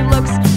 she looks